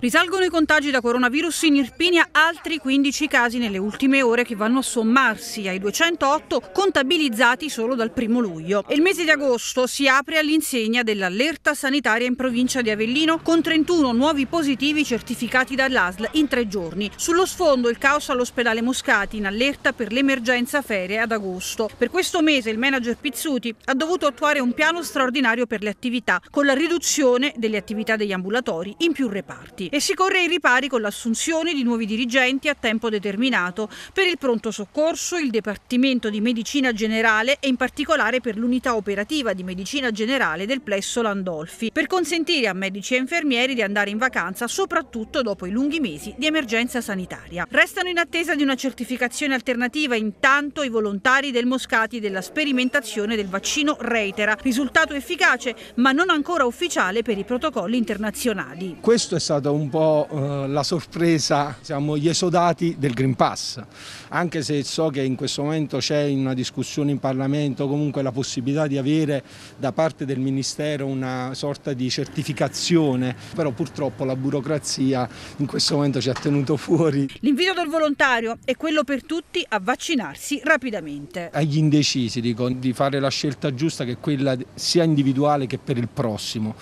Risalgono i contagi da coronavirus in Irpinia, altri 15 casi nelle ultime ore che vanno a sommarsi ai 208 contabilizzati solo dal primo luglio. Il mese di agosto si apre all'insegna dell'allerta sanitaria in provincia di Avellino con 31 nuovi positivi certificati dall'ASL in tre giorni. Sullo sfondo il caos all'ospedale Moscati in allerta per l'emergenza ferie ad agosto. Per questo mese il manager Pizzuti ha dovuto attuare un piano straordinario per le attività con la riduzione delle attività degli ambulatori in più reparti e si corre ai ripari con l'assunzione di nuovi dirigenti a tempo determinato per il pronto soccorso, il Dipartimento di Medicina Generale e in particolare per l'unità operativa di Medicina Generale del Plesso Landolfi, per consentire a medici e infermieri di andare in vacanza soprattutto dopo i lunghi mesi di emergenza sanitaria. Restano in attesa di una certificazione alternativa intanto i volontari del Moscati della sperimentazione del vaccino Reitera, risultato efficace ma non ancora ufficiale per i protocolli internazionali. Questo è stato un un po' eh, la sorpresa, siamo gli esodati del Green Pass, anche se so che in questo momento c'è una discussione in Parlamento comunque la possibilità di avere da parte del Ministero una sorta di certificazione, però purtroppo la burocrazia in questo momento ci ha tenuto fuori. L'invito del volontario è quello per tutti a vaccinarsi rapidamente. Agli indecisi dico di fare la scelta giusta che è quella sia individuale che per il prossimo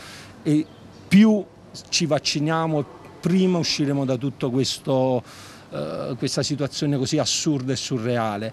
e più ci vacciniamo, prima usciremo da tutta uh, questa situazione così assurda e surreale.